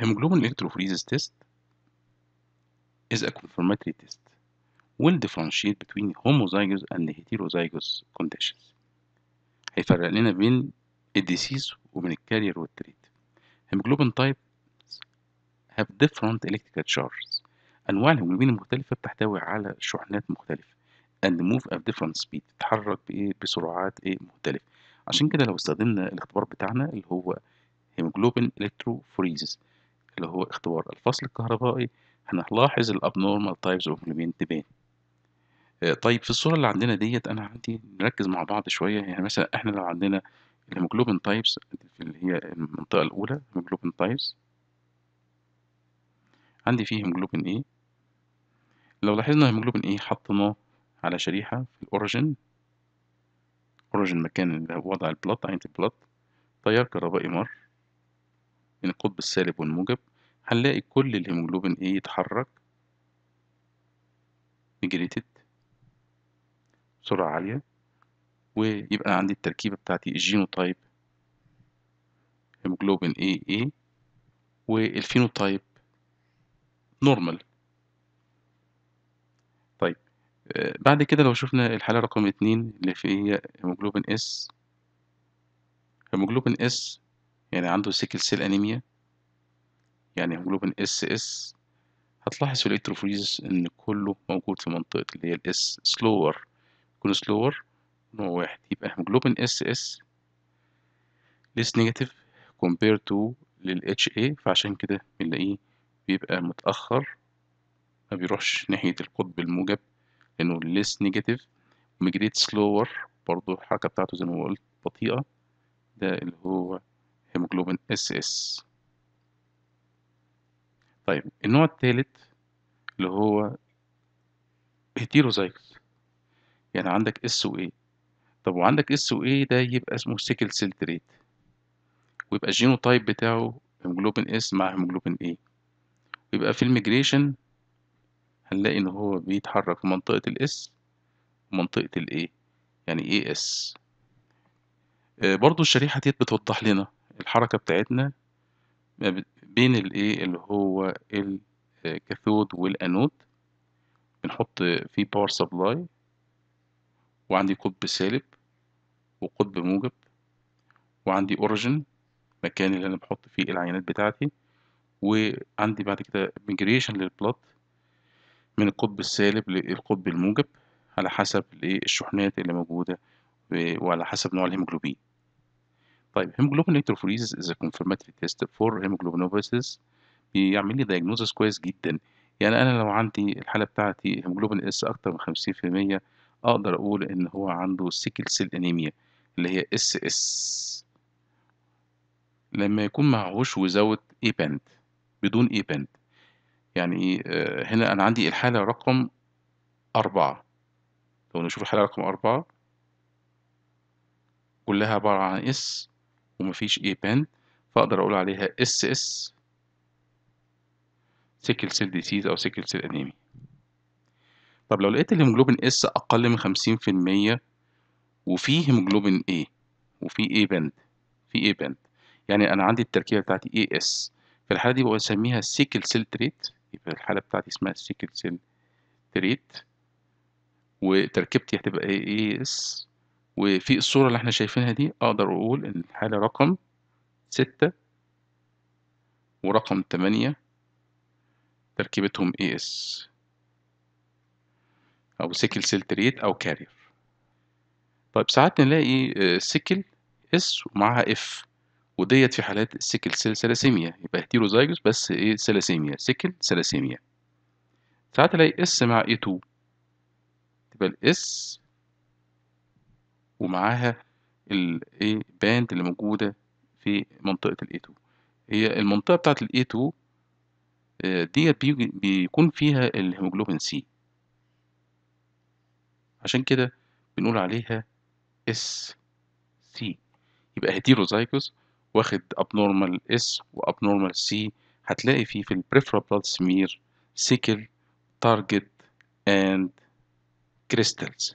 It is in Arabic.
Hemoglobin electrophoresis test is a confirmatory test will differentiate between homozygous and heterozygous conditions هيفرق لنا بين الديسيز وبين الكارير والتريت hemoglobin types have different electrical charges أنواع الهيموجلوبين المختلفة بتحتوي على شحنات مختلفة and move at different speed تتحرك بسرعات إيه مختلفة عشان كده لو استخدمنا الاختبار بتاعنا اللي هو hemoglobin electrophoresis اللي هو اختبار الفصل الكهربائي هنلاحظ ال abnormal types of hemoglobin تبان طيب في الصورة اللي عندنا ديت أنا عندي نركز مع بعض شوية. يعني مثلا إحنا لو عندنا ال hemoglobin types اللي هي المنطقة الأولى hemoglobin types عندي فيه hemoglobin A. لو لاحظنا hemoglobin A حطيناه على شريحة في ال origin origin مكان وضع ال blood عينة ال blood تيار كهربائي مر. القطب السالب والموجب هنلاقي كل الهيموجلوبين A يتحرك. migrated بسرعة عالية. ويبقى عندي التركيبة بتاعتي ال genotype. هيموجلوبين AA وال phenotype. normal. طيب بعد كده لو شفنا الحالة رقم اتنين اللي هي هيموجلوبين S هيموجلوبين S يعني عنده sickle cell anemia يعني هيموجلوبين SS هتلاحظ في ال electrophoresis إن كله موجود في منطقة اللي هي ال S slower يكون slower نوع واحد. يبقى هيموجلوبين SS less negative compared to لل HA فعشان كده بنلاقيه بيبقى متأخر ما بيروحش ناحية القطب الموجب لأنه less negative. migrate slower برضه الحركة بتاعته زي ما قلت بطيئة ده اللي هو هيموجلوبين SS طيب النوع الثالث اللي هو heterozygous يعني عندك S و A طب وعندك S و A ده يبقى اسمه sickle cell trait ويبقى ال genotype بتاعه هيموجلوبين S مع هيموجلوبين A ويبقى في ال migration هنلاقي إن هو بيتحرك في منطقة ال S ومنطقة ال A يعني AS برضو الشريحة ديت بتوضح لنا الحركة بتاعتنا بين الايه اللي هو الكاثود والأنود. بنحط فيه power supply وعندي قطب سالب وقطب موجب. وعندي origin مكان اللي أنا بحط فيه العينات بتاعتي. وعندي بعد كده migration لل blood من القطب السالب للقطب الموجب على حسب الشحنات اللي موجودة وعلى حسب نوع الهيموجلوبين. طيب hemoglobin electrophoresis is a confirmatory test for hemoglobinopathies بيعمل لي diagnosis كويس جدا. يعني أنا لو عندي الحالة بتاعتي هيموجلوبين S أكتر من خمسين في المية أقدر أقول إن هو عنده sickle cell anemia اللي هي SS لما يكون معهوش without A band بدون A band يعني هنا أنا عندي الحالة رقم أربعة. لو نشوف الحالة رقم أربعة كلها عبارة عن S ومفيش A band فأقدر أقول عليها SS sickle cell disease أو sickle cell anemia. طب لو لقيت الهيموجلوبين S أقل من خمسين في المية وفيه هيموجلوبين A وفي A band في A band يعني أنا عندي التركيبة بتاعتي AS في الحالة دي بسميها sickle cell trait يبقى الحالة بتاعتي اسمها sickle cell trait وتركيبتي هتبقى AS وفي الصورة اللي إحنا شايفينها دي أقدر أقول إن الحالة رقم ستة ورقم تمانية تركيبتهم AS أو sickle cell trait أو carrier. طيب ساعات نلاقي sickle S ومعاها F وديت في حالات ال sickle cell thalassemia يبقى heterozygous بس إيه thalassemia sickle thalassemia ساعات ألاقي S مع A 2 تبقى ال S ومعاها ال A band اللي موجودة في منطقة ال A 2 هي المنطقة بتاعت ال A 2 ديت بيكون فيها الهيموجلوبين C عشان كده بنقول عليها SC يبقى heterozygous واخد abnormal S و abnormal C. هتلاقي فيه في ال peripheral blood smear سيكل تارجت and crystals.